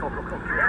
Calma, calma.